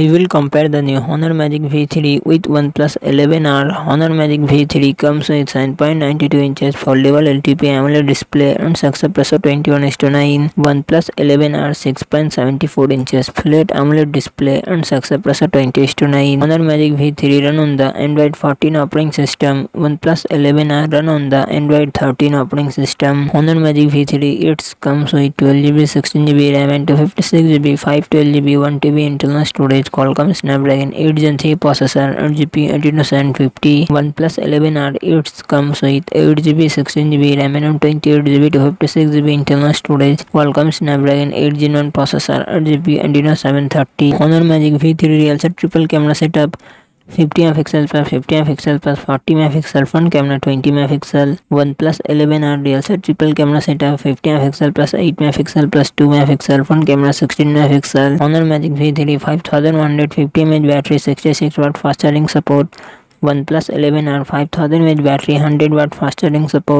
I will compare the new Honor Magic V3 with OnePlus 11R. Honor Magic V3 comes with 7.92 inches foldable LTP AMOLED display and success ratio 21 9. OnePlus 11R 6.74 inches flat AMOLED display and success ratio 20 9. Honor Magic V3 run on the Android 14 operating system. OnePlus 11R run on the Android 13 operating system. Honor Magic V3 it comes with 12GB, 16GB RAM and 256GB, 512GB, 1TB internal storage Qualcomm Snapdragon 8 Gen 3 processor 8GB Adreno 750 OnePlus 11R it comes with 8GB 16GB RAM and 28GB to 56GB internal storage Qualcomm Snapdragon 8 Gen 1 processor 8GB Adreno 730 Honor Magic V3 real set triple camera setup fifty M pixel पर fifty M pixel पर forty megapixel front camera twenty megapixel OnePlus eleven R D L sir triple camera setup fifty M pixel plus eight megapixel plus two megapixel front camera sixteen megapixel Honor Magic V three five thousand one hundred fifty M H battery sixty six watt fast charging support OnePlus eleven R five thousand H battery hundred watt fast charging support